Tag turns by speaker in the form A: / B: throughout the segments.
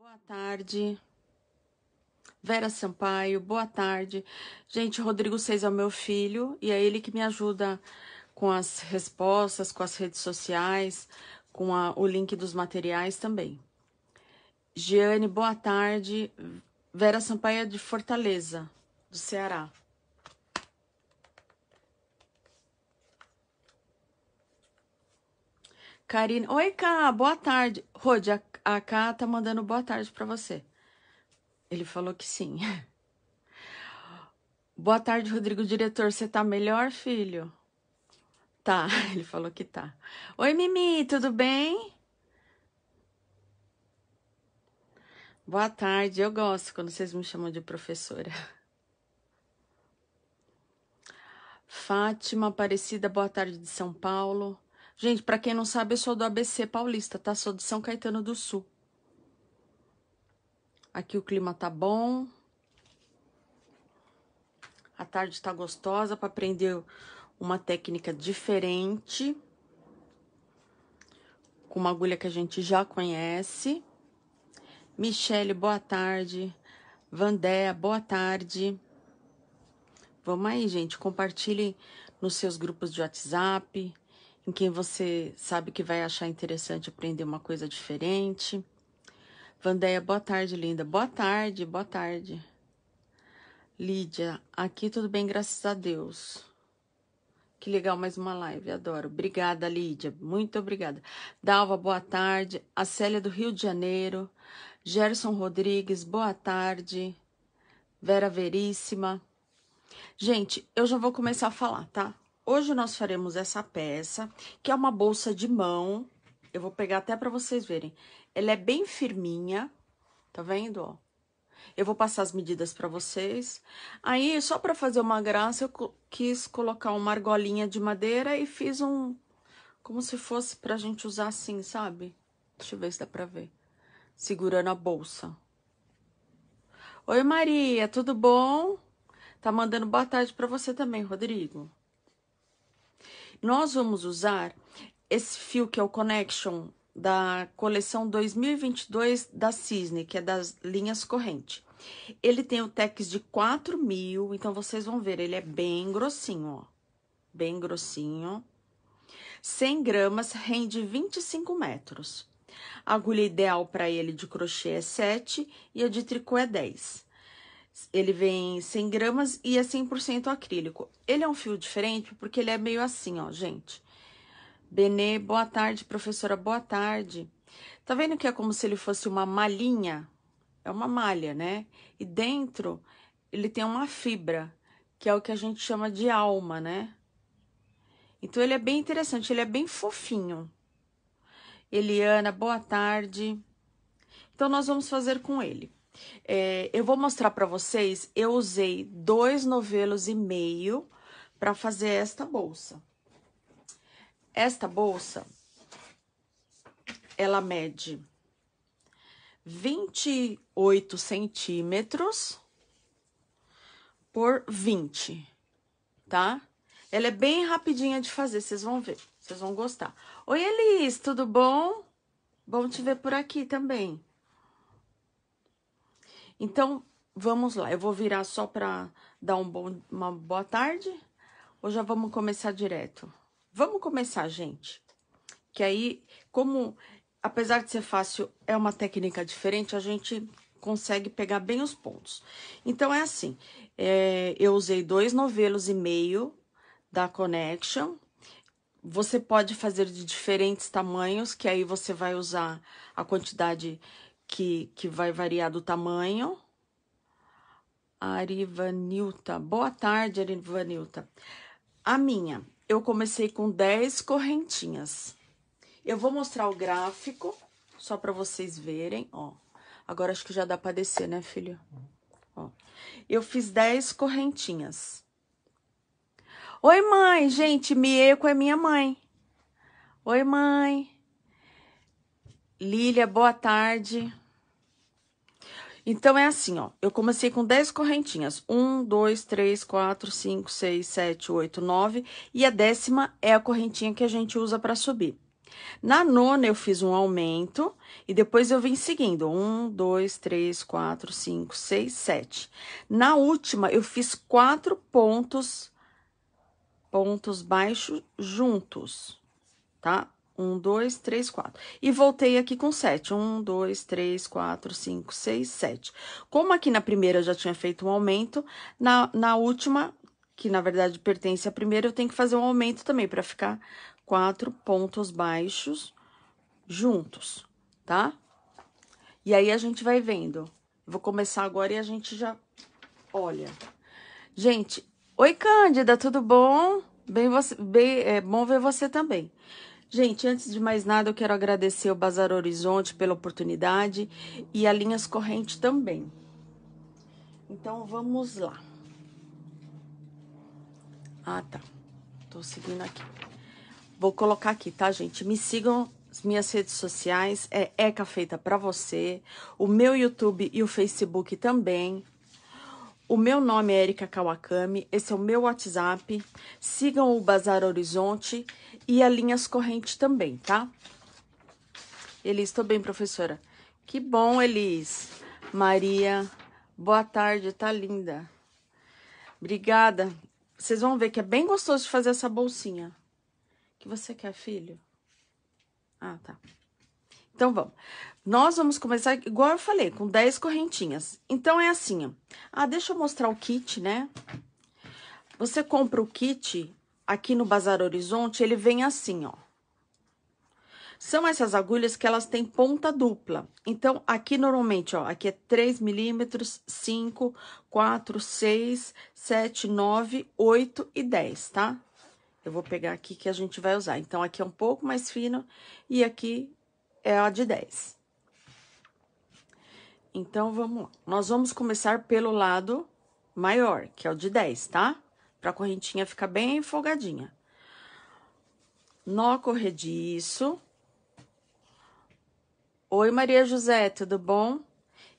A: Boa tarde. Vera Sampaio, boa tarde. Gente, Rodrigo Seis é o meu filho e é ele que me ajuda com as respostas, com as redes sociais, com a, o link dos materiais também. Giane, boa tarde. Vera Sampaio é de Fortaleza, do Ceará. Karine, oi Ká, boa tarde. Rod, a, a Ká tá mandando boa tarde para você. Ele falou que sim. Boa tarde, Rodrigo, diretor. Você tá melhor, filho? Tá, ele falou que tá. Oi, Mimi, tudo bem? Boa tarde, eu gosto quando vocês me chamam de professora. Fátima Aparecida, boa tarde de São Paulo. Gente, para quem não sabe, eu sou do ABC Paulista, tá? Sou de São Caetano do Sul. Aqui o clima tá bom. A tarde tá gostosa para aprender uma técnica diferente. Com uma agulha que a gente já conhece. Michele, boa tarde. Vandéa, boa tarde. Vamos aí, gente. Compartilhe nos seus grupos de WhatsApp em quem você sabe que vai achar interessante aprender uma coisa diferente. Vandeia, boa tarde, linda. Boa tarde, boa tarde. Lídia, aqui tudo bem, graças a Deus. Que legal, mais uma live, adoro. Obrigada, Lídia, muito obrigada. Dalva, boa tarde. A Célia do Rio de Janeiro. Gerson Rodrigues, boa tarde. Vera Veríssima. Gente, eu já vou começar a falar, tá? Hoje nós faremos essa peça, que é uma bolsa de mão. Eu vou pegar até para vocês verem. Ela é bem firminha, tá vendo, ó? Eu vou passar as medidas para vocês. Aí, só para fazer uma graça, eu quis colocar uma argolinha de madeira e fiz um... Como se fosse pra gente usar assim, sabe? Deixa eu ver se dá pra ver. Segurando a bolsa. Oi, Maria, tudo bom? Tá mandando boa tarde para você também, Rodrigo. Nós vamos usar esse fio que é o Connection da coleção 2022 da Cisne, que é das linhas corrente. Ele tem o Tex de 4 mil, então vocês vão ver, ele é bem grossinho, ó. Bem grossinho. 100 gramas, rende 25 metros. A agulha ideal para ele de crochê é 7 e a de tricô é 10. Ele vem 100 gramas e é 100% acrílico. Ele é um fio diferente porque ele é meio assim, ó, gente. Benê, boa tarde, professora, boa tarde. Tá vendo que é como se ele fosse uma malhinha? É uma malha, né? E dentro ele tem uma fibra, que é o que a gente chama de alma, né? Então ele é bem interessante, ele é bem fofinho. Eliana, boa tarde. Então nós vamos fazer com ele. É, eu vou mostrar para vocês, eu usei dois novelos e meio para fazer esta bolsa. Esta bolsa, ela mede 28 centímetros por 20, tá? Ela é bem rapidinha de fazer, vocês vão ver, vocês vão gostar. Oi, Elis, tudo bom? Bom te ver por aqui também. Então, vamos lá. Eu vou virar só para dar um bom, uma boa tarde ou já vamos começar direto? Vamos começar, gente. Que aí, como, apesar de ser fácil, é uma técnica diferente, a gente consegue pegar bem os pontos. Então, é assim, é, eu usei dois novelos e meio da Connection. Você pode fazer de diferentes tamanhos, que aí você vai usar a quantidade que, que vai variar do tamanho. Arivanilta. Boa tarde, Arivanilta. A minha, eu comecei com 10 correntinhas. Eu vou mostrar o gráfico, só para vocês verem, ó. Agora acho que já dá para descer, né, filho? Ó. Eu fiz 10 correntinhas. Oi, mãe, gente, Mieko é minha mãe. Oi, mãe. Lília, boa tarde. Então, é assim, ó. Eu comecei com 10 correntinhas. 1, 2, 3, 4, 5, 6, 7, 8, 9. E a décima é a correntinha que a gente usa para subir. Na nona, eu fiz um aumento e depois eu vim seguindo. Um, dois, três, quatro, cinco, seis, sete. Na última, eu fiz quatro pontos, pontos baixos juntos, tá? Um, dois, três, quatro. E voltei aqui com sete. Um, dois, três, quatro, cinco, seis, sete. Como aqui na primeira eu já tinha feito um aumento, na, na última, que na verdade pertence à primeira, eu tenho que fazer um aumento também para ficar quatro pontos baixos juntos, tá? E aí a gente vai vendo. Vou começar agora e a gente já olha. Gente, oi Cândida, tudo bom? Bem, você, bem é bom ver você também. Gente, antes de mais nada, eu quero agradecer ao Bazar Horizonte pela oportunidade e a Linhas Corrente também. Então, vamos lá. Ah, tá. Tô seguindo aqui. Vou colocar aqui, tá, gente? Me sigam as minhas redes sociais, é Eca Feita para você, o meu YouTube e o Facebook também. O meu nome é Erika Kawakami, esse é o meu WhatsApp. Sigam o Bazar Horizonte e a Linhas Corrente também, tá? Elis, estou bem, professora. Que bom, Elis. Maria, boa tarde, tá linda. Obrigada. Vocês vão ver que é bem gostoso de fazer essa bolsinha que você quer, filho? Ah, tá. Então, vamos. Nós vamos começar, igual eu falei, com 10 correntinhas. Então, é assim, ó. Ah, deixa eu mostrar o kit, né? Você compra o kit aqui no Bazar Horizonte, ele vem assim, ó. São essas agulhas que elas têm ponta dupla. Então, aqui normalmente, ó, aqui é 3 milímetros, 5, 4, 6, 7, 9, 8 e 10, tá? Eu vou pegar aqui que a gente vai usar. Então, aqui é um pouco mais fino e aqui é a de 10. Então, vamos lá. Nós vamos começar pelo lado maior, que é o de 10, tá? Pra correntinha ficar bem folgadinha. Nó corrediço. Oi, Maria José, tudo bom?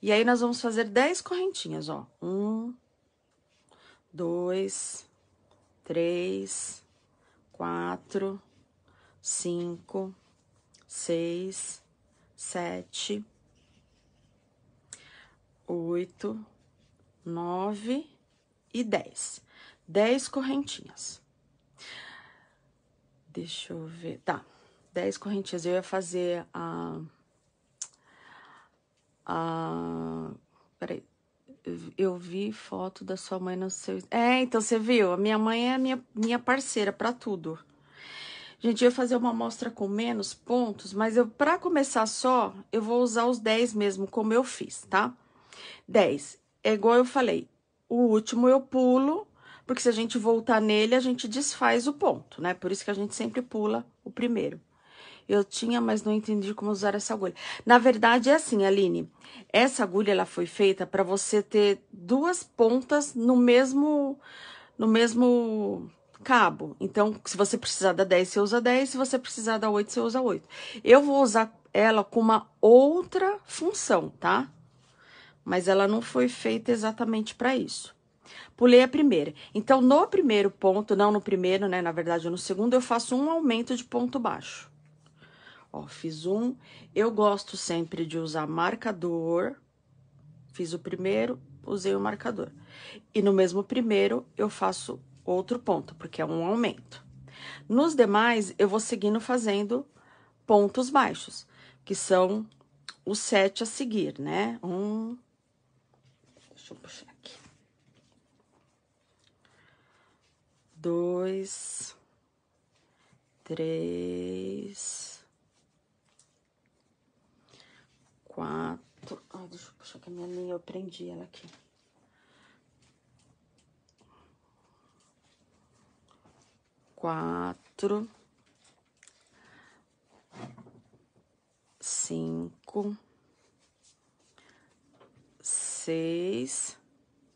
A: E aí, nós vamos fazer 10 correntinhas, ó. Um, dois, três, quatro, cinco, seis, sete, oito, nove e dez. Dez correntinhas. Deixa eu ver. Tá, dez correntinhas. Eu ia fazer a. A. Peraí eu vi foto da sua mãe no seu. É, então você viu? A minha mãe é minha, minha parceira para tudo. Gente, eu ia fazer uma amostra com menos pontos, mas eu para começar só, eu vou usar os 10 mesmo, como eu fiz, tá? 10. É igual eu falei, o último eu pulo, porque se a gente voltar nele, a gente desfaz o ponto, né? Por isso que a gente sempre pula o primeiro. Eu tinha, mas não entendi como usar essa agulha. Na verdade, é assim, Aline. Essa agulha, ela foi feita para você ter duas pontas no mesmo... No mesmo cabo. Então, se você precisar da 10, você usa 10. Se você precisar da 8, você usa 8. Eu vou usar ela com uma outra função, tá? Mas ela não foi feita exatamente para isso. Pulei a primeira. Então, no primeiro ponto, não no primeiro, né? Na verdade, no segundo, eu faço um aumento de ponto baixo. Ó, fiz um. Eu gosto sempre de usar marcador. Fiz o primeiro, usei o marcador. E no mesmo primeiro, eu faço outro ponto, porque é um aumento. Nos demais, eu vou seguindo fazendo pontos baixos, que são os sete a seguir, né? Um. Deixa eu puxar aqui. Dois. Três. quatro. Ai, deixa eu puxar que a minha linha, eu prendi ela aqui. Quatro. Cinco. Seis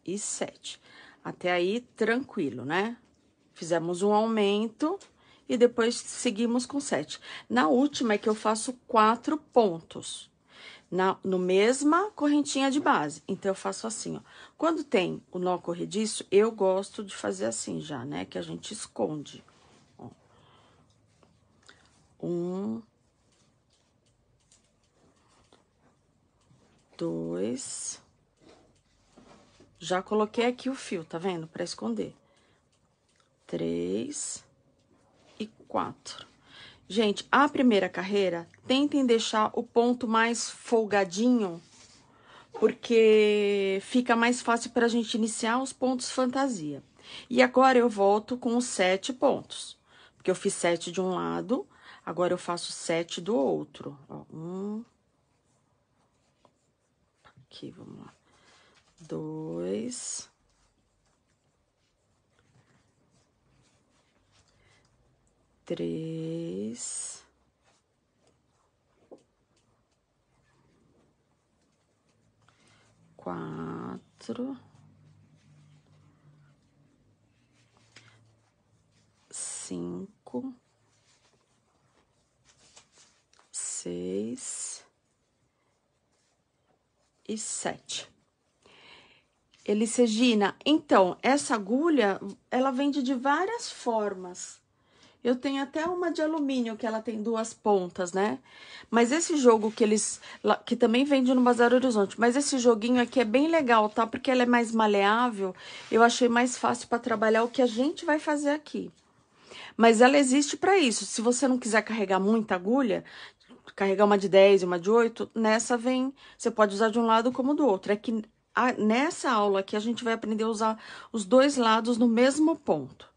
A: e sete. Até aí, tranquilo, né? Fizemos um aumento e depois seguimos com sete. Na última é que eu faço quatro pontos na no mesma correntinha de base. Então, eu faço assim, ó. Quando tem o nó corrediço, eu gosto de fazer assim já, né? Que a gente esconde. Um, dois. Já coloquei aqui o fio, tá vendo? Para esconder. Três e quatro. Gente, a primeira carreira, tentem deixar o ponto mais folgadinho, porque fica mais fácil para a gente iniciar os pontos fantasia. E agora eu volto com os sete pontos, porque eu fiz sete de um lado, agora eu faço sete do outro. Ó, um, aqui, vamos lá. Dois. Três. Quatro. Cinco. Seis e sete. Elisegina, então, essa agulha, ela vende de várias formas. Eu tenho até uma de alumínio, que ela tem duas pontas, né? Mas esse jogo que eles... Que também vende no Bazar Horizonte. Mas esse joguinho aqui é bem legal, tá? Porque ela é mais maleável. Eu achei mais fácil para trabalhar o que a gente vai fazer aqui. Mas ela existe para isso. Se você não quiser carregar muita agulha, carregar uma de 10 e uma de 8, nessa vem, você pode usar de um lado como do outro. É que a, nessa aula aqui a gente vai aprender a usar os dois lados no mesmo ponto.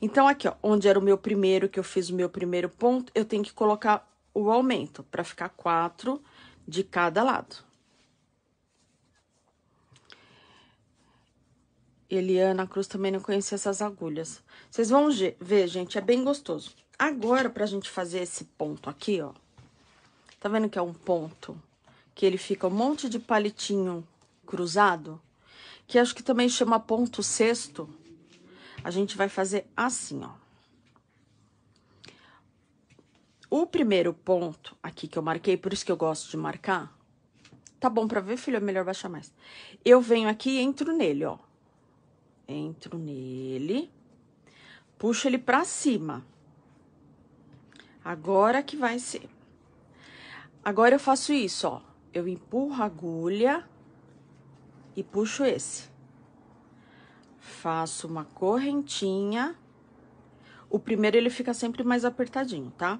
A: Então, aqui, ó, onde era o meu primeiro, que eu fiz o meu primeiro ponto, eu tenho que colocar o aumento, para ficar quatro de cada lado. Eliana Cruz também não conhecia essas agulhas. Vocês vão ver, gente, é bem gostoso. Agora, pra gente fazer esse ponto aqui, ó, Tá vendo que é um ponto? Que ele fica um monte de palitinho cruzado? Que acho que também chama ponto sexto. A gente vai fazer assim, ó. O primeiro ponto aqui que eu marquei, por isso que eu gosto de marcar. Tá bom pra ver, filho? É melhor baixar mais. Eu venho aqui e entro nele, ó. Entro nele. Puxo ele pra cima. Agora que vai ser. Agora eu faço isso, ó. Eu empurro a agulha e puxo esse. Faço uma correntinha. O primeiro ele fica sempre mais apertadinho, tá?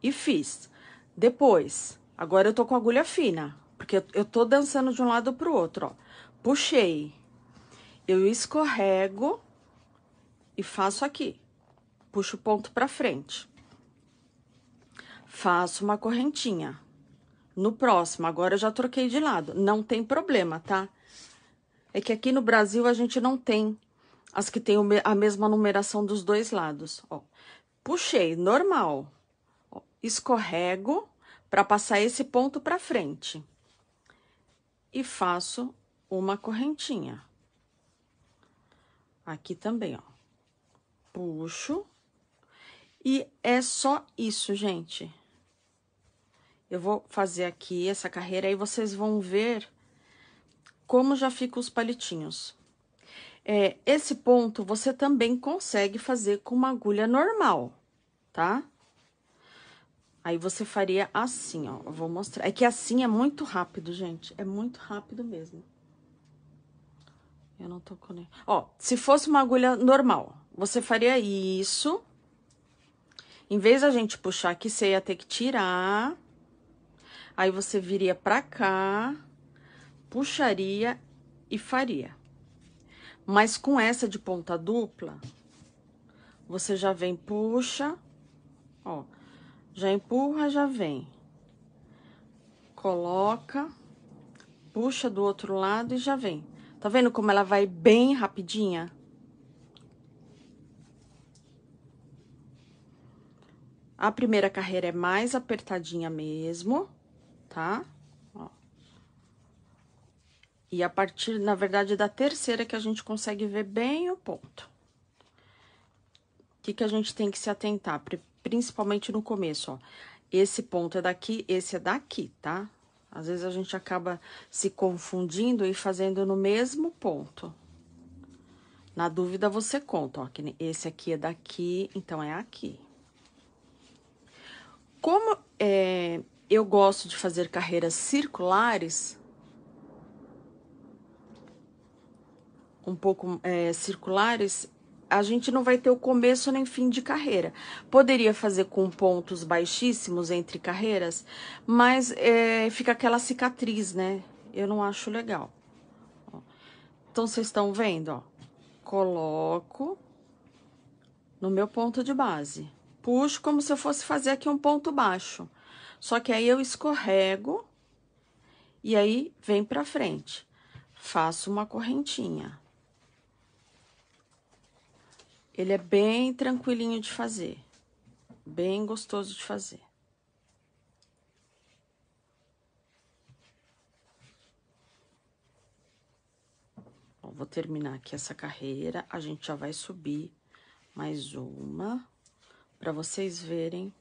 A: E fiz. Depois, agora eu tô com a agulha fina, porque eu tô dançando de um lado pro outro, ó. Puxei. Eu escorrego e faço aqui. Puxo o ponto pra frente faço uma correntinha. No próximo, agora eu já troquei de lado. Não tem problema, tá? É que aqui no Brasil a gente não tem as que tem a mesma numeração dos dois lados. Ó, puxei, normal. Ó, escorrego para passar esse ponto para frente. E faço uma correntinha. Aqui também, ó. Puxo. E é só isso, gente. Eu vou fazer aqui essa carreira, aí vocês vão ver como já ficam os palitinhos. É, esse ponto você também consegue fazer com uma agulha normal, tá? Aí você faria assim, ó, eu vou mostrar. É que assim é muito rápido, gente, é muito rápido mesmo. Eu não tô com... Ó, se fosse uma agulha normal, você faria isso. Em vez da gente puxar aqui, você ia ter que tirar Aí você viria pra cá, puxaria e faria. Mas com essa de ponta dupla, você já vem, puxa, ó, já empurra, já vem. Coloca, puxa do outro lado e já vem. Tá vendo como ela vai bem rapidinha? A primeira carreira é mais apertadinha mesmo tá? Ó. E a partir, na verdade, da terceira que a gente consegue ver bem o ponto. O que, que a gente tem que se atentar, principalmente no começo, ó. Esse ponto é daqui, esse é daqui, tá? Às vezes a gente acaba se confundindo e fazendo no mesmo ponto. Na dúvida, você conta, ó, que esse aqui é daqui, então é aqui. Como é, eu gosto de fazer carreiras circulares, um pouco é, circulares, a gente não vai ter o começo nem fim de carreira. Poderia fazer com pontos baixíssimos entre carreiras, mas é, fica aquela cicatriz, né? Eu não acho legal. Então, vocês estão vendo, ó. Coloco no meu ponto de base. Puxo como se eu fosse fazer aqui um ponto baixo. Só que aí eu escorrego e aí vem pra frente. Faço uma correntinha. Ele é bem tranquilinho de fazer, bem gostoso de fazer. Bom, vou terminar aqui essa carreira, a gente já vai subir mais uma, para vocês verem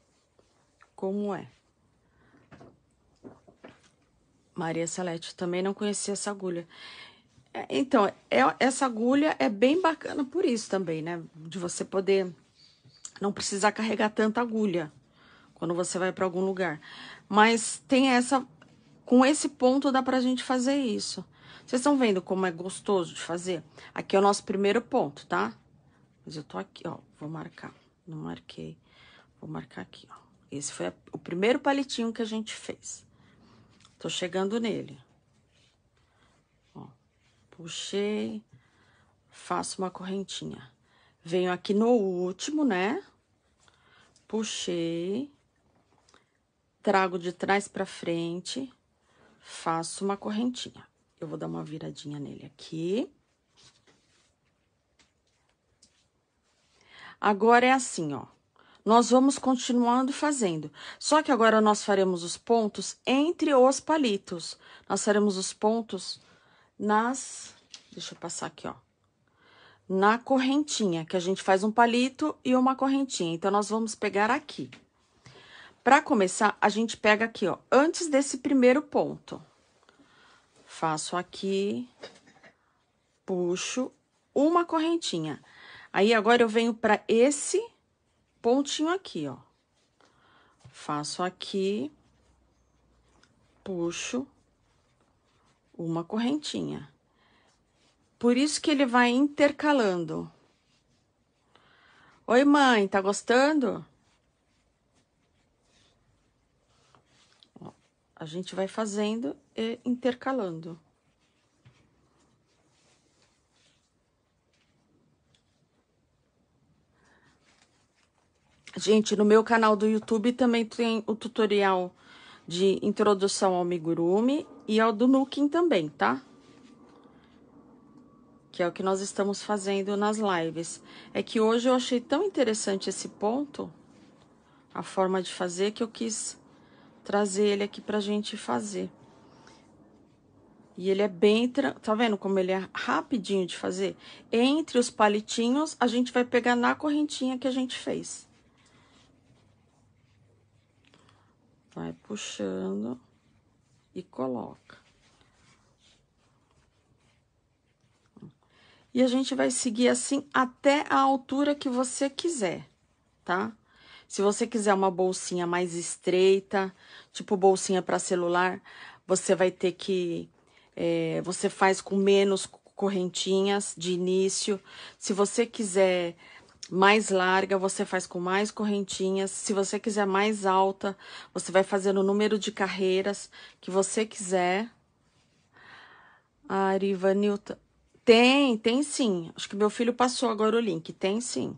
A: como é. Maria Salete, também não conhecia essa agulha. É, então, é, essa agulha é bem bacana por isso também, né? De você poder não precisar carregar tanta agulha quando você vai para algum lugar. Mas tem essa, com esse ponto dá pra gente fazer isso. Vocês estão vendo como é gostoso de fazer? Aqui é o nosso primeiro ponto, tá? Mas eu tô aqui, ó, vou marcar. Não marquei. Vou marcar aqui, ó. Esse foi o primeiro palitinho que a gente fez. Tô chegando nele puxei, faço uma correntinha. Venho aqui no último, né? Puxei, trago de trás pra frente, faço uma correntinha. Eu vou dar uma viradinha nele aqui. Agora é assim, ó. Nós vamos continuando fazendo. Só que agora nós faremos os pontos entre os palitos. Nós faremos os pontos nas. Deixa eu passar aqui, ó. Na correntinha, que a gente faz um palito e uma correntinha. Então, nós vamos pegar aqui. Para começar, a gente pega aqui, ó, antes desse primeiro ponto. Faço aqui, puxo uma correntinha. Aí, agora eu venho para esse pontinho aqui, ó. Faço aqui, puxo uma correntinha. Por isso que ele vai intercalando. Oi, mãe, tá gostando? a gente vai fazendo e intercalando. Gente, no meu canal do YouTube também tem o tutorial de introdução ao amigurumi e ao do Nukin também, tá? Que é o que nós estamos fazendo nas lives. É que hoje eu achei tão interessante esse ponto, a forma de fazer, que eu quis trazer ele aqui pra gente fazer. E ele é bem, tá vendo como ele é rapidinho de fazer? Entre os palitinhos, a gente vai pegar na correntinha que a gente fez. Vai puxando e coloca. E a gente vai seguir assim até a altura que você quiser, tá? Se você quiser uma bolsinha mais estreita, tipo bolsinha para celular, você vai ter que. É, você faz com menos correntinhas de início. Se você quiser mais larga, você faz com mais correntinhas. Se você quiser mais alta, você vai fazendo o número de carreiras que você quiser. A Ariva Newton. Tem, tem sim. Acho que meu filho passou agora o link. Tem sim.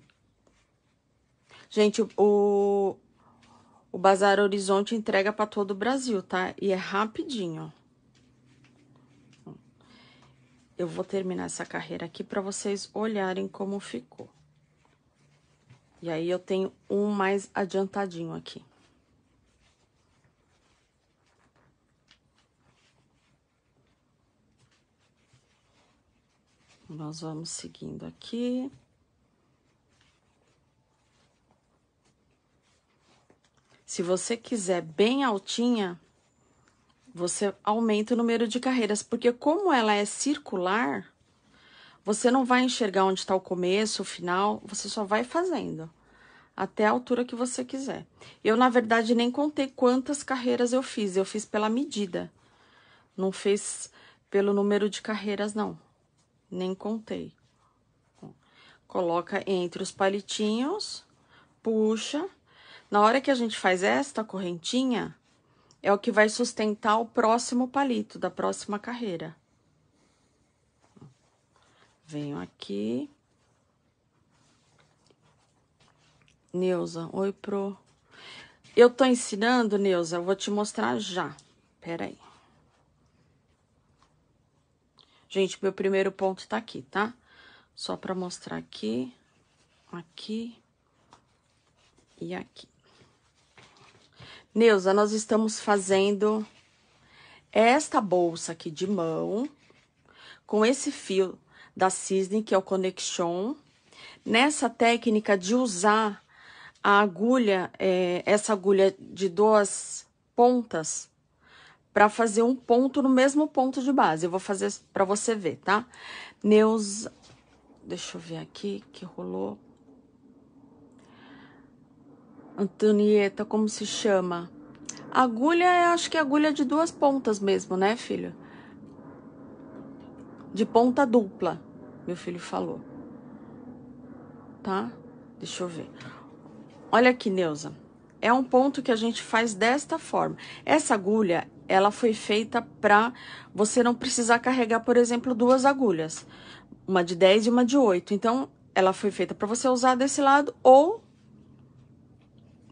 A: Gente, o, o Bazar Horizonte entrega para todo o Brasil, tá? E é rapidinho. Eu vou terminar essa carreira aqui para vocês olharem como ficou. E aí, eu tenho um mais adiantadinho aqui. Nós vamos seguindo aqui. Se você quiser bem altinha, você aumenta o número de carreiras, porque como ela é circular, você não vai enxergar onde está o começo, o final, você só vai fazendo até a altura que você quiser. Eu, na verdade, nem contei quantas carreiras eu fiz, eu fiz pela medida. Não fiz pelo número de carreiras, não. Nem contei. Coloca entre os palitinhos, puxa. Na hora que a gente faz esta correntinha, é o que vai sustentar o próximo palito da próxima carreira. Venho aqui. Neuza, oi pro. Eu tô ensinando, Neuza, eu vou te mostrar já. Pera aí. Gente, meu primeiro ponto tá aqui, tá? Só pra mostrar aqui, aqui e aqui. Neuza, nós estamos fazendo esta bolsa aqui de mão com esse fio da Cisne, que é o Connection. Nessa técnica de usar a agulha, é, essa agulha de duas pontas, para fazer um ponto no mesmo ponto de base. Eu vou fazer para você ver, tá? Neus... Deixa eu ver aqui que rolou. Antonieta, como se chama? Agulha, acho que é agulha de duas pontas mesmo, né, filho? De ponta dupla meu filho falou. Tá? Deixa eu ver. Olha aqui, Neuza. É um ponto que a gente faz desta forma. Essa agulha, ela foi feita para você não precisar carregar, por exemplo, duas agulhas. Uma de 10 e uma de 8. Então, ela foi feita para você usar desse lado ou...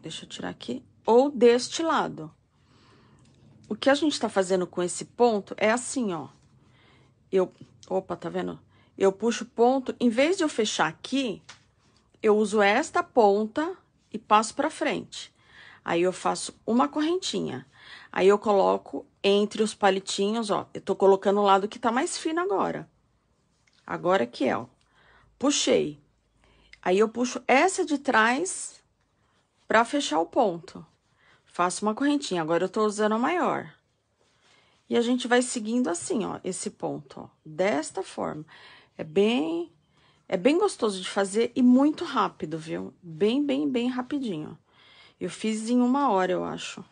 A: Deixa eu tirar aqui. Ou deste lado. O que a gente está fazendo com esse ponto é assim, ó. Eu... Opa, tá vendo? Eu puxo ponto, em vez de eu fechar aqui, eu uso esta ponta e passo para frente. Aí eu faço uma correntinha. Aí eu coloco entre os palitinhos, ó, eu tô colocando o lado que tá mais fino agora. Agora que é, ó. Puxei. Aí eu puxo essa de trás para fechar o ponto. Faço uma correntinha. Agora eu tô usando a maior. E a gente vai seguindo assim, ó, esse ponto, ó, desta forma. É bem, é bem gostoso de fazer e muito rápido, viu? Bem, bem, bem rapidinho. Eu fiz em uma hora, eu acho.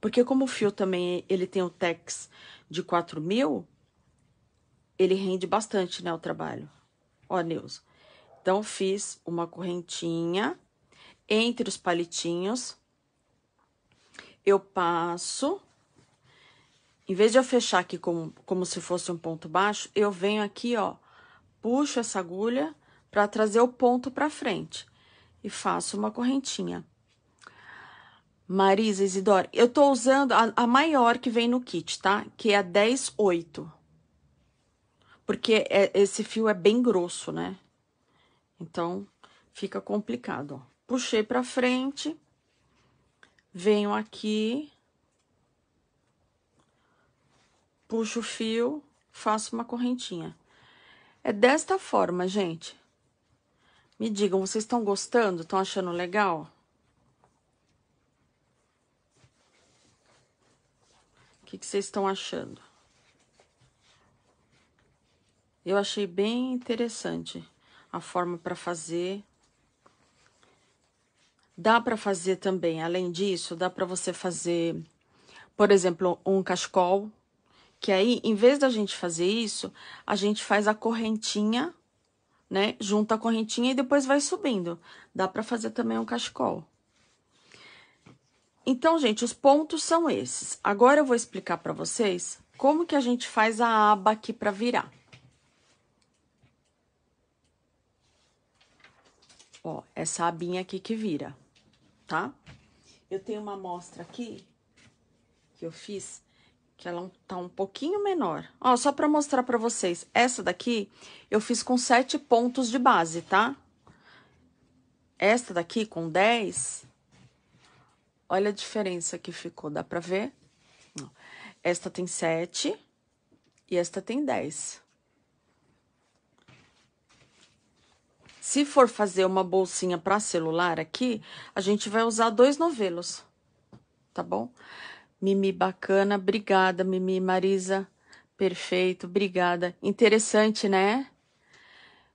A: Porque como o fio também, ele tem o Tex de 4 mil, ele rende bastante, né, o trabalho. Ó, Neus. Então, fiz uma correntinha entre os palitinhos. Eu passo em vez de eu fechar aqui como, como se fosse um ponto baixo, eu venho aqui, ó, puxo essa agulha para trazer o ponto para frente e faço uma correntinha. Marisa Isidora, eu tô usando a, a, maior que vem no kit, tá? Que é a 10,8. Porque é, esse fio é bem grosso, né? Então, fica complicado, ó. Puxei pra frente, venho aqui, puxo o fio, faço uma correntinha. É desta forma, gente. Me digam, vocês estão gostando? Estão achando legal? O que, que vocês estão achando? Eu achei bem interessante a forma para fazer. Dá para fazer também, além disso, dá para você fazer, por exemplo, um cachecol que aí, em vez da gente fazer isso, a gente faz a correntinha, né? Junta a correntinha e depois vai subindo. Dá para fazer também um cachecol. Então, gente, os pontos são esses. Agora eu vou explicar para vocês como que a gente faz a aba aqui para virar. Ó, essa abinha aqui que vira, tá? Eu tenho uma amostra aqui que eu fiz que ela tá um pouquinho menor. Ó, só para mostrar para vocês, essa daqui eu fiz com sete pontos de base, tá? Esta daqui com 10, olha a diferença que ficou, dá pra ver? Esta tem 7 e esta tem 10. Se for fazer uma bolsinha para celular aqui, a gente vai usar dois novelos, tá bom? Mimi bacana, obrigada, Mimi Marisa. Perfeito, obrigada. Interessante, né?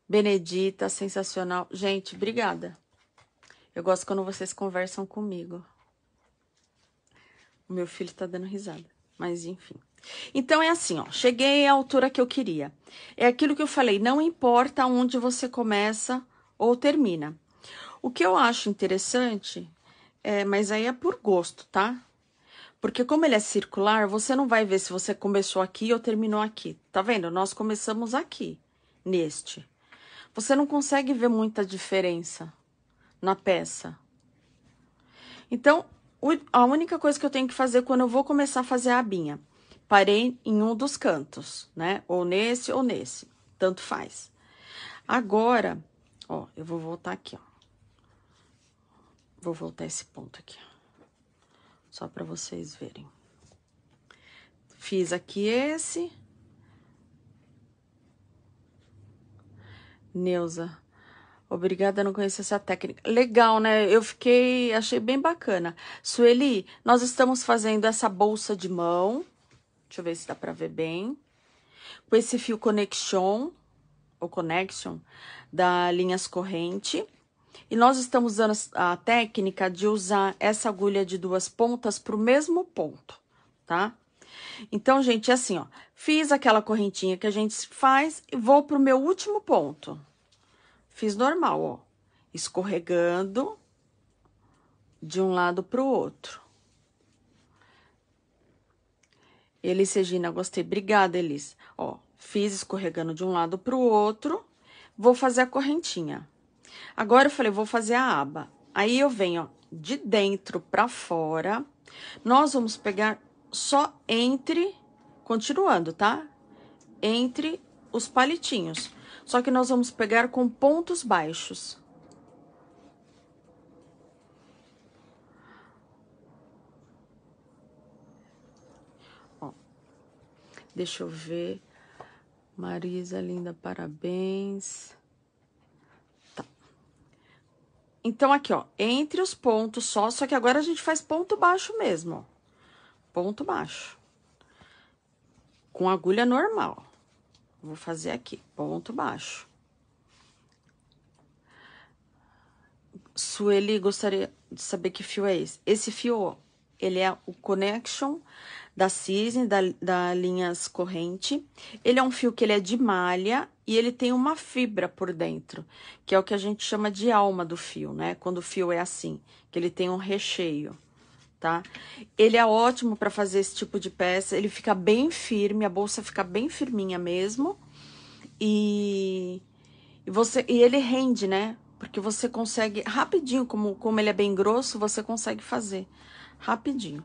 A: Benedita, sensacional. Gente, obrigada. Eu gosto quando vocês conversam comigo. O meu filho tá dando risada, mas enfim. Então é assim, ó, cheguei à altura que eu queria. É aquilo que eu falei, não importa onde você começa ou termina. O que eu acho interessante, é, mas aí é por gosto, tá? Porque como ele é circular, você não vai ver se você começou aqui ou terminou aqui. Tá vendo? Nós começamos aqui, neste. Você não consegue ver muita diferença na peça. Então, a única coisa que eu tenho que fazer quando eu vou começar a fazer a abinha, parei em um dos cantos, né? Ou nesse ou nesse, tanto faz. Agora, ó, eu vou voltar aqui, ó. Vou voltar esse ponto aqui, só para vocês verem. Fiz aqui esse. Neuza, obrigada, não conhecia essa técnica. Legal, né? Eu fiquei, achei bem bacana. Sueli, nós estamos fazendo essa bolsa de mão. Deixa eu ver se dá para ver bem. Com esse fio connection, ou connection, da linhas corrente. E nós estamos usando a técnica de usar essa agulha de duas pontas para o mesmo ponto, tá? Então, gente, é assim, ó. Fiz aquela correntinha que a gente faz e vou para o meu último ponto. Fiz normal, ó. Escorregando de um lado para o outro. Elis Regina, gostei. Obrigada, Elis. Ó, fiz escorregando de um lado para o outro. Vou fazer a correntinha. Agora eu falei, vou fazer a aba. Aí eu venho, ó, de dentro para fora. Nós vamos pegar só entre, continuando, tá? Entre os palitinhos. Só que nós vamos pegar com pontos baixos. Ó, deixa eu ver. Marisa, linda, parabéns. Então, aqui, ó, entre os pontos só, só que agora a gente faz ponto baixo mesmo, ó. Ponto baixo. Com agulha normal. Vou fazer aqui, ponto baixo. Sueli gostaria de saber que fio é esse. Esse fio, ele é o Connection da Cisne, da, da linhas corrente. Ele é um fio que ele é de malha e ele tem uma fibra por dentro, que é o que a gente chama de alma do fio, né? Quando o fio é assim, que ele tem um recheio, tá? Ele é ótimo para fazer esse tipo de peça, ele fica bem firme, a bolsa fica bem firminha mesmo. E, e você e ele rende, né? Porque você consegue rapidinho, como como ele é bem grosso, você consegue fazer rapidinho.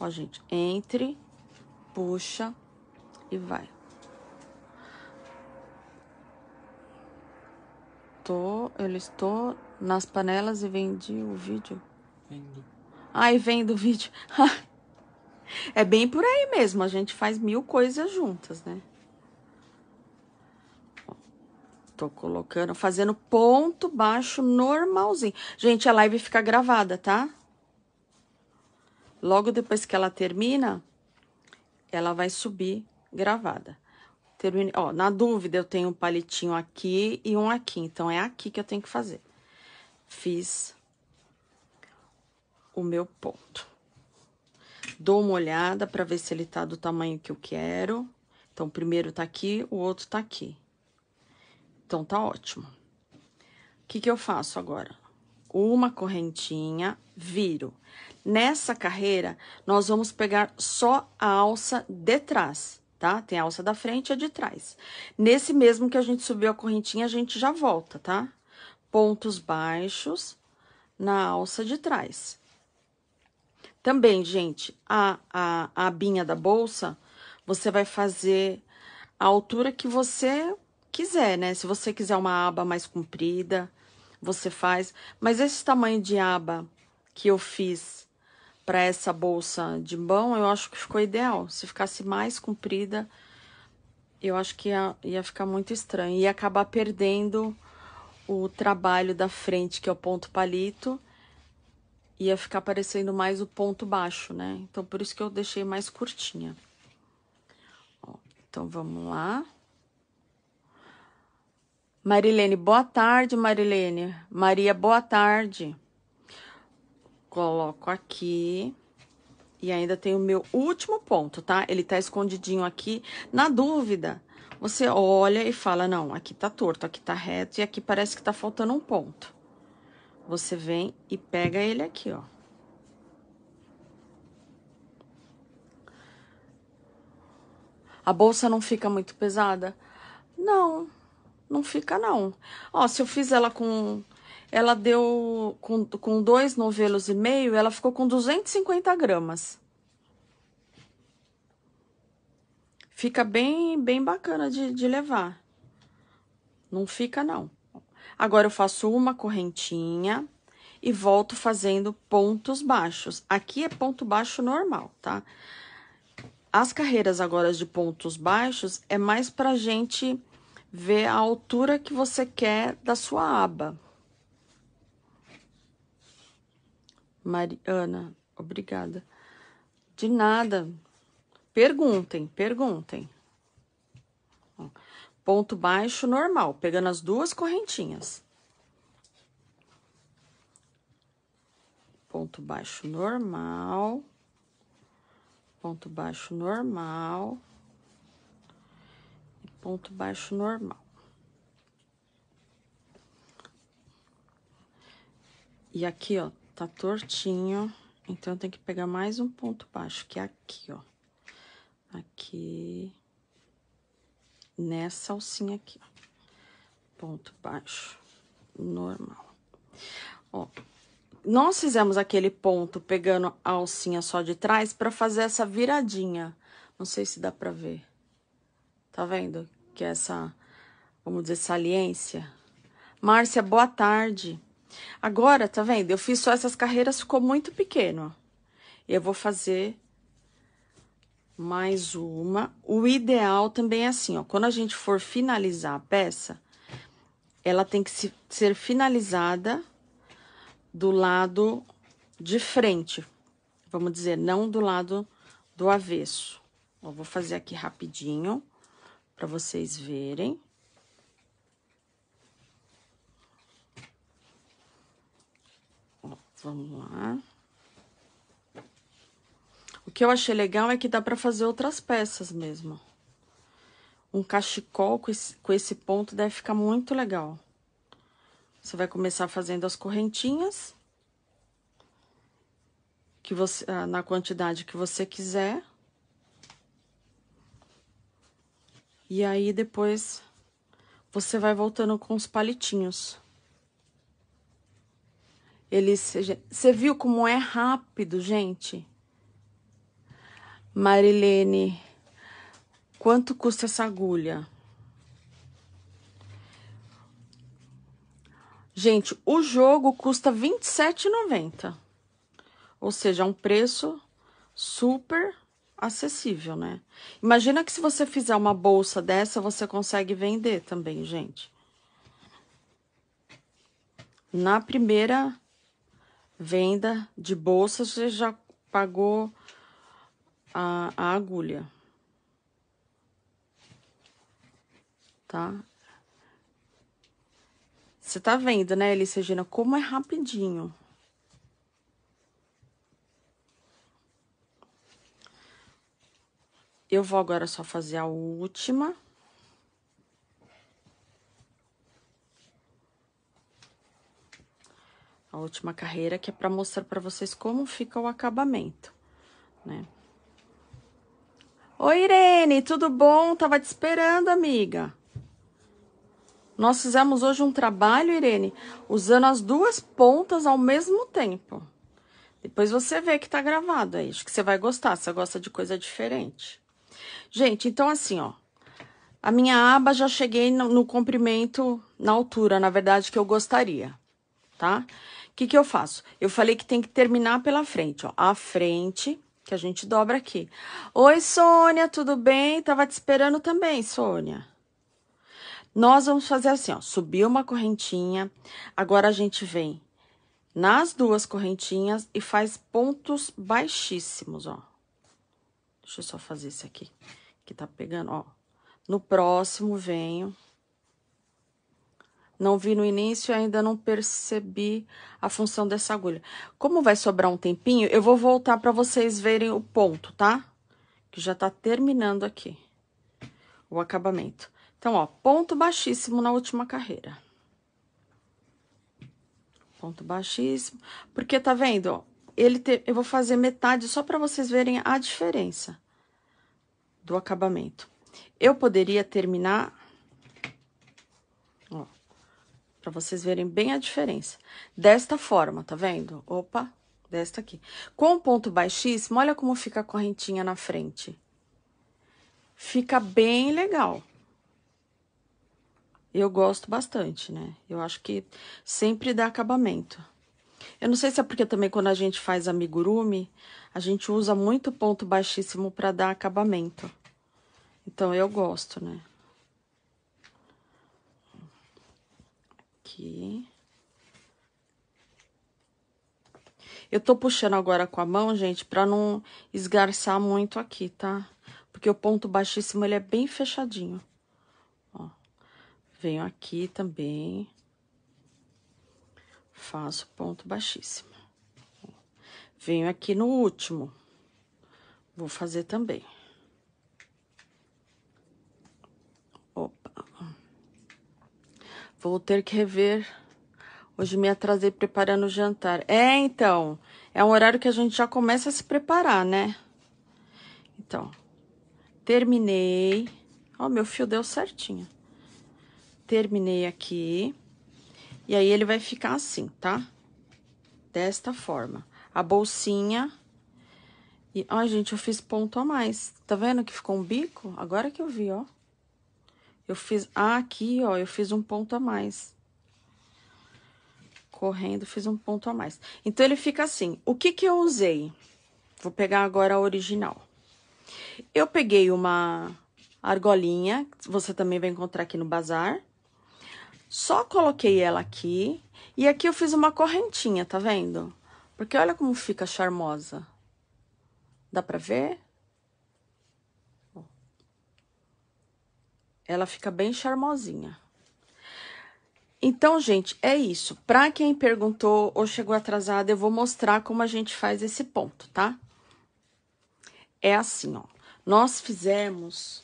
A: Ó, gente, entre, puxa e vai. Tô, eu estou nas panelas e vendi o vídeo. Vendo. Ai, vendo o vídeo. é bem por aí mesmo, a gente faz mil coisas juntas, né? Tô colocando, fazendo ponto baixo normalzinho. Gente, a live fica gravada, tá? Logo depois que ela termina, ela vai subir gravada. Termine, ó, na dúvida, eu tenho um palitinho aqui e um aqui. Então, é aqui que eu tenho que fazer. Fiz o meu ponto. Dou uma olhada para ver se ele tá do tamanho que eu quero. Então, primeiro tá aqui, o outro tá aqui. Então, tá ótimo. O que que eu faço agora? Uma correntinha, viro. Nessa carreira, nós vamos pegar só a alça de trás, tá? Tem a alça da frente e a de trás. Nesse mesmo que a gente subiu a correntinha, a gente já volta, tá? Pontos baixos na alça de trás. Também, gente, a, a, a abinha da bolsa, você vai fazer a altura que você quiser, né? Se você quiser uma aba mais comprida, você faz. Mas esse tamanho de aba que eu fiz para essa bolsa de mão, eu acho que ficou ideal. Se ficasse mais comprida, eu acho que ia, ia ficar muito estranho. Ia acabar perdendo o trabalho da frente, que é o ponto palito, ia ficar parecendo mais o ponto baixo, né? Então, por isso que eu deixei mais curtinha. Ó, então, vamos lá. Marilene, boa tarde, Marilene. Maria, boa tarde coloco aqui, E ainda tem o meu último ponto, tá? Ele tá escondidinho aqui. Na dúvida, você olha e fala, não, aqui tá torto, aqui tá reto e aqui parece que tá faltando um ponto. Você vem e pega ele aqui, ó. A bolsa não fica muito pesada? Não, não fica não. Ó, se eu fiz ela com ela deu, com, com dois novelos e meio, ela ficou com 250 gramas. Fica bem, bem bacana de, de levar. Não fica, não. Agora, eu faço uma correntinha e volto fazendo pontos baixos. Aqui é ponto baixo normal, tá? As carreiras agora de pontos baixos é mais pra gente ver a altura que você quer da sua aba. Mariana, obrigada. De nada. Perguntem, perguntem. Ponto baixo normal, pegando as duas correntinhas. Ponto baixo normal. Ponto baixo normal. E ponto baixo normal. E aqui, ó, tá tortinho, então tem que pegar mais um ponto baixo, que é aqui, ó. Aqui, nessa alcinha aqui, ó. Ponto baixo, normal. Ó, nós fizemos aquele ponto pegando a alcinha só de trás para fazer essa viradinha. Não sei se dá pra ver. Tá vendo? Que é essa, vamos dizer, saliência. Márcia, boa tarde. Agora, tá vendo? Eu fiz só essas carreiras, ficou muito pequeno. Eu vou fazer mais uma. O ideal também é assim, ó. Quando a gente for finalizar a peça, ela tem que se, ser finalizada do lado de frente. Vamos dizer, não do lado do avesso. Eu vou fazer aqui rapidinho para vocês verem. Vamos lá. O que eu achei legal é que dá para fazer outras peças mesmo. Um cachecol com esse, com esse ponto deve ficar muito legal. Você vai começar fazendo as correntinhas. Que você, ah, na quantidade que você quiser. E aí, depois, você vai voltando com os palitinhos. Ele, você viu como é rápido, gente? Marilene, quanto custa essa agulha? Gente, o jogo custa R$ 27,90. Ou seja, é um preço super acessível, né? Imagina que se você fizer uma bolsa dessa, você consegue vender também, gente. Na primeira venda de bolsas, você já pagou a, a agulha. Tá? Você tá vendo, né, Elis Regina, como é rapidinho. Eu vou agora só fazer a última. A última carreira, que é para mostrar para vocês como fica o acabamento, né? Oi, Irene, tudo bom? Tava te esperando, amiga. Nós fizemos hoje um trabalho, Irene, usando as duas pontas ao mesmo tempo. Depois você vê que tá gravado aí. Acho que você vai gostar, você gosta de coisa diferente. Gente, então assim, ó. A minha aba já cheguei no, no comprimento, na altura, na verdade, que eu gostaria, tá? Que, que eu faço? Eu falei que tem que terminar pela frente, ó. A frente, que a gente dobra aqui. Oi, Sônia, tudo bem? Tava te esperando também, Sônia. Nós vamos fazer assim, ó. Subir uma correntinha. Agora a gente vem nas duas correntinhas e faz pontos baixíssimos, ó. Deixa eu só fazer isso aqui, que tá pegando, ó. No próximo, venho Não vi no início ainda não percebi a função dessa agulha. Como vai sobrar um tempinho, eu vou voltar para vocês verem o ponto, tá? Que já tá terminando aqui o acabamento. Então, ó, ponto baixíssimo na última carreira. Ponto baixíssimo. Porque, tá vendo, ó? Ele te, eu vou fazer metade só para vocês verem a diferença do acabamento. Eu poderia terminar Pra vocês verem bem a diferença. Desta forma, tá vendo? Opa, desta aqui. Com o ponto baixíssimo, olha como fica a correntinha na frente. Fica bem legal. Eu gosto bastante, né? Eu acho que sempre dá acabamento. Eu não sei se é porque também quando a gente faz amigurumi, a gente usa muito ponto baixíssimo para dar acabamento. Então, eu gosto, né? Aqui. Eu tô puxando agora com a mão, gente, pra não esgarçar muito aqui, tá? Porque o ponto baixíssimo, ele é bem fechadinho. Ó, venho aqui também. Faço ponto baixíssimo. Venho aqui no último. Vou fazer também. Vou ter que rever. Hoje me atrasei preparando o jantar. É, então, é um horário que a gente já começa a se preparar, né? Então, terminei. Ó, meu fio deu certinho. Terminei aqui. E aí, ele vai ficar assim, tá? Desta forma. A bolsinha. E, ai, gente, eu fiz ponto a mais. Tá vendo que ficou um bico? Agora que eu vi, ó. Eu fiz, ah, aqui, ó, eu fiz um ponto a mais. Correndo, fiz um ponto a mais. Então, ele fica assim. O que que eu usei? Vou pegar agora a original. Eu peguei uma argolinha, você também vai encontrar aqui no bazar. Só coloquei ela aqui. E aqui eu fiz uma correntinha, tá vendo? Porque olha como fica charmosa. Dá pra ver? Ela fica bem charmosinha. Então, gente, é isso. Para quem perguntou ou chegou atrasado, eu vou mostrar como a gente faz esse ponto, tá? É assim, ó. Nós fizemos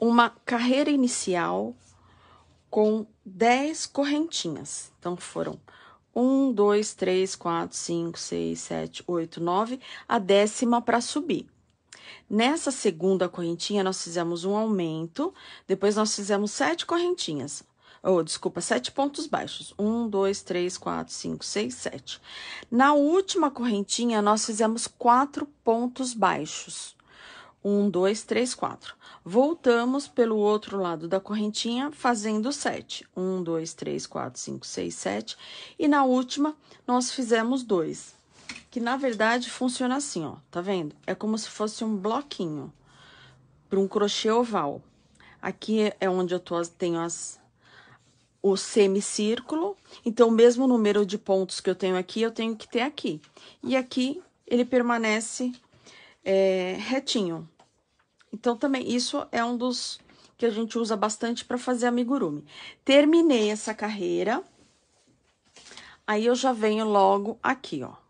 A: uma carreira inicial com 10 correntinhas. Então, foram 1, 2, 3, 4, 5, 6, 7, 8, 9, a décima para subir. Nessa segunda correntinha, nós fizemos um aumento, depois nós fizemos sete correntinhas. Oh, desculpa, sete pontos baixos. Um, dois, três, quatro, cinco, seis, sete. Na última correntinha, nós fizemos quatro pontos baixos. Um, dois, três, quatro. Voltamos pelo outro lado da correntinha, fazendo sete. Um, dois, três, quatro, cinco, seis, sete. E na última, nós fizemos dois que na verdade funciona assim, ó, tá vendo? É como se fosse um bloquinho para um crochê oval. Aqui é onde eu tô, tenho as, o semicírculo, então o mesmo número de pontos que eu tenho aqui, eu tenho que ter aqui. E aqui ele permanece é, retinho. Então também, isso é um dos que a gente usa bastante para fazer amigurumi. Terminei essa carreira, aí eu já venho logo aqui, ó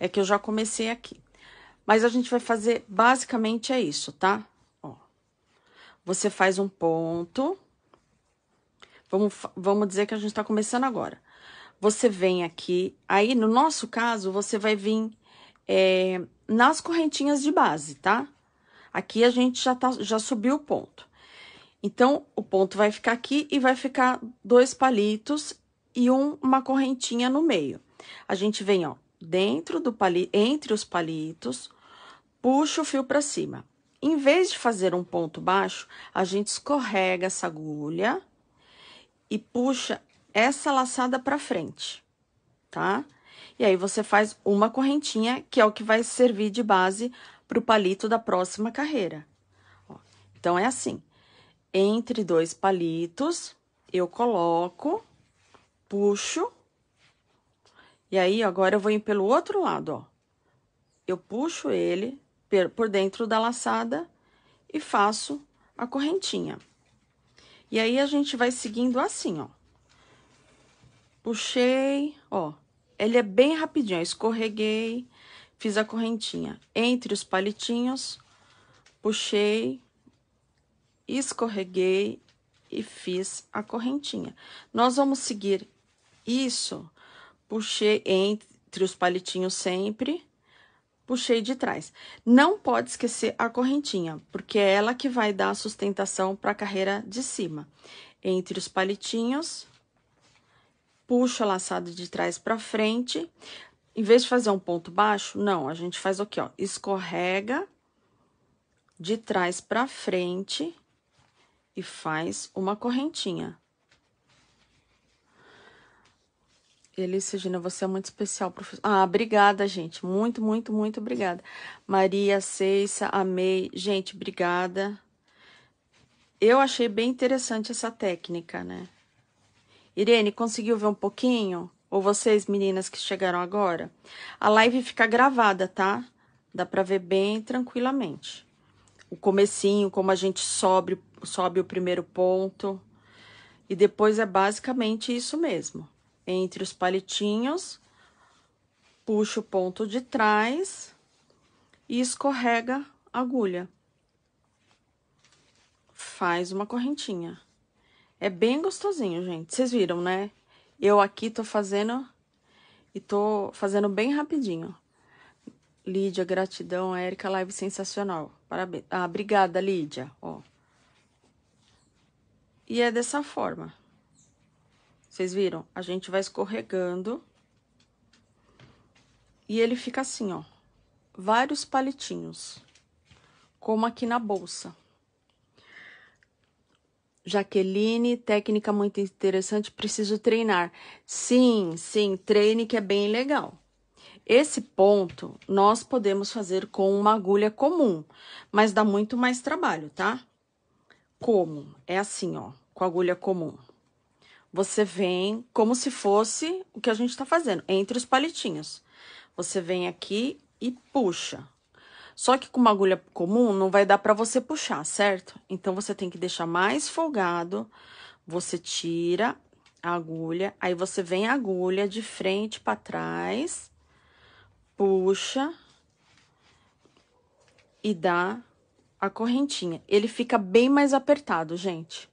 A: é que eu já comecei aqui. Mas a gente vai fazer, basicamente, é isso, tá? Ó, você faz um ponto. Vamos, vamos dizer que a gente tá começando agora. Você vem aqui, aí, no nosso caso, você vai vir é, nas correntinhas de base, tá? Aqui a gente já, tá, já subiu o ponto. Então, o ponto vai ficar aqui e vai ficar dois palitos e um, uma correntinha no meio. A gente vem, ó, dentro do palito, entre os palitos, puxa o fio para cima. Em vez de fazer um ponto baixo, a gente escorrega essa agulha e puxa essa laçada para frente, tá? E aí, você faz uma correntinha, que é o que vai servir de base para o palito da próxima carreira. Ó, então, é assim, entre dois palitos, eu coloco, puxo e aí, agora eu vou ir pelo outro lado, ó. Eu puxo ele por dentro da laçada e faço a correntinha. E aí, a gente vai seguindo assim, ó. Puxei, ó. Ele é bem rapidinho, ó. Escorreguei, fiz a correntinha entre os palitinhos, puxei, escorreguei e fiz a correntinha. Nós vamos seguir isso, puxei entre os palitinhos sempre, puxei de trás. Não pode esquecer a correntinha, porque é ela que vai dar a sustentação para a carreira de cima. Entre os palitinhos, puxo a laçada de trás para frente. Em vez de fazer um ponto baixo, não, a gente faz o quê, ó? Escorrega de trás para frente e faz uma correntinha. Elis Regina, você é muito especial, professor. Ah, obrigada, gente. Muito, muito, muito obrigada. Maria, Ceissa, amei. Gente, obrigada. Eu achei bem interessante essa técnica, né? Irene, conseguiu ver um pouquinho? Ou vocês, meninas que chegaram agora? A live fica gravada, tá? Dá pra ver bem tranquilamente. O comecinho, como a gente sobe, sobe o primeiro ponto. E depois é basicamente isso mesmo entre os palitinhos, puxa o ponto de trás e escorrega a agulha. Faz uma correntinha. É bem gostosinho, gente. Vocês viram, né? Eu aqui tô fazendo e tô fazendo bem rapidinho. Lídia, gratidão. Érica, live sensacional. Parabéns. Ah, obrigada, Lídia. Ó. E é dessa forma. Vocês viram? A gente vai escorregando. E ele fica assim, ó. Vários palitinhos. Como aqui na bolsa. Jaqueline, técnica muito interessante, preciso treinar. Sim, sim, treine que é bem legal. Esse ponto nós podemos fazer com uma agulha comum, mas dá muito mais trabalho, tá? Como? É assim, ó, com agulha comum você vem como se fosse o que a gente está fazendo, entre os palitinhos. Você vem aqui e puxa. Só que com uma agulha comum não vai dar para você puxar, certo? Então, você tem que deixar mais folgado. Você tira a agulha, aí você vem a agulha de frente para trás, puxa e dá a correntinha. Ele fica bem mais apertado, gente.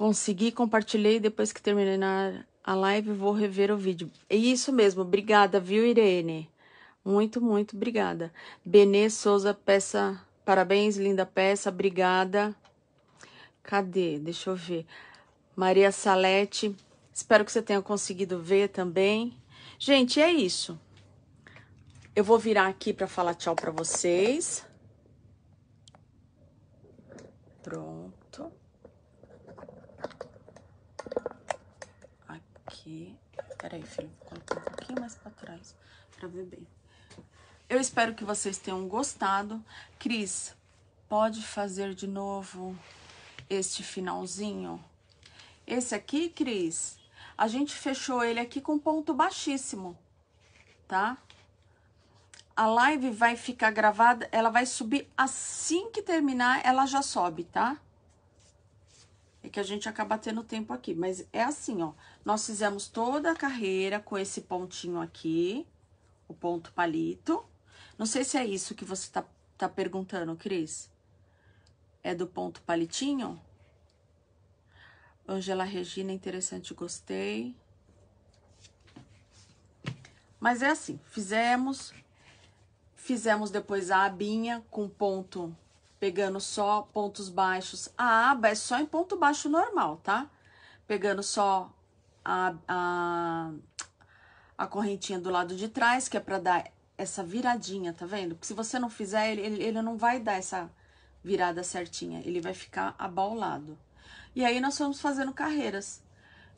A: Consegui, compartilhei depois que terminei na, a live, vou rever o vídeo. É isso mesmo, obrigada, viu, Irene? Muito, muito obrigada. Benê Souza, peça, parabéns, linda peça, obrigada. Cadê? Deixa eu ver. Maria Salete, espero que você tenha conseguido ver também. Gente, é isso. Eu vou virar aqui para falar tchau para vocês. Pronto. Peraí, filho, vou colocar um pouquinho mais pra trás pra ver bem. Eu espero que vocês tenham gostado. Cris, pode fazer de novo este finalzinho? Esse aqui, Cris, a gente fechou ele aqui com ponto baixíssimo, tá? A live vai ficar gravada, ela vai subir assim que terminar, ela já sobe, tá? É que a gente acaba tendo tempo aqui, mas é assim, ó. Nós fizemos toda a carreira com esse pontinho aqui, o ponto palito. Não sei se é isso que você tá, tá perguntando, Cris. É do ponto palitinho? Angela Regina, interessante, gostei. Mas é assim, fizemos, fizemos depois a abinha com ponto pegando só pontos baixos. A aba é só em ponto baixo normal, tá? Pegando só a, a, a correntinha do lado de trás, que é pra dar essa viradinha, tá vendo? Porque se você não fizer, ele, ele, ele não vai dar essa virada certinha, ele vai ficar abaulado. E aí, nós fomos fazendo carreiras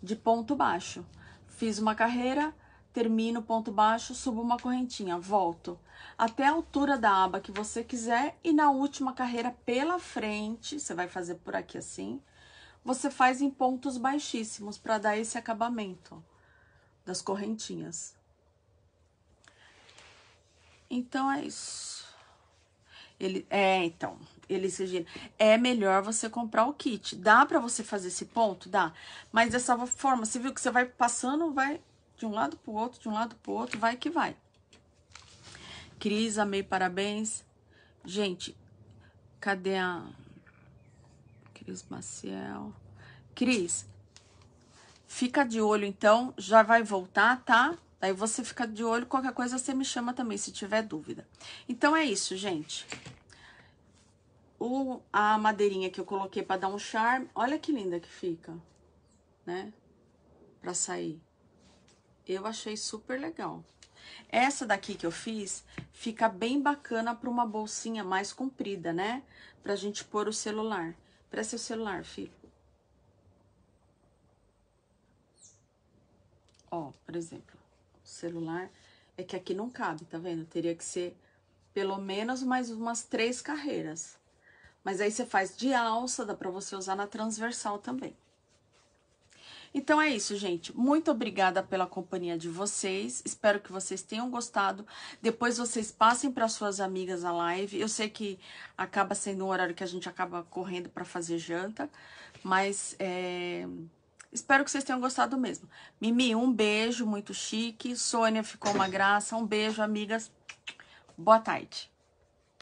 A: de ponto baixo. Fiz uma carreira, termino ponto baixo, subo uma correntinha, volto até a altura da aba que você quiser e na última carreira pela frente, você vai fazer por aqui assim, você faz em pontos baixíssimos para dar esse acabamento das correntinhas. Então é isso. Ele é, então, Elis Regina, é melhor você comprar o kit. Dá para você fazer esse ponto? Dá. Mas dessa forma, você viu que você vai passando, vai de um lado pro outro, de um lado pro outro, vai que vai. Cris, amei, parabéns. Gente, cadê a... Cris Maciel. Cris, fica de olho então, já vai voltar, tá? Daí você fica de olho, qualquer coisa você me chama também, se tiver dúvida. Então é isso, gente. O, a madeirinha que eu coloquei para dar um charme, olha que linda que fica, né? Pra sair. Eu achei super legal. Essa daqui que eu fiz, fica bem bacana para uma bolsinha mais comprida, né? Pra gente pôr o celular. Presta o celular, filho. Ó, por exemplo, celular é que aqui não cabe, tá vendo? Teria que ser pelo menos mais umas três carreiras. Mas aí você faz de alça, dá pra você usar na transversal também. Então é isso, gente. Muito obrigada pela companhia de vocês. Espero que vocês tenham gostado. Depois vocês passem para suas amigas a live. Eu sei que acaba sendo um horário que a gente acaba correndo para fazer janta, mas é... espero que vocês tenham gostado mesmo. Mimi, um beijo muito chique. Sônia ficou uma graça. Um beijo, amigas. Boa tarde.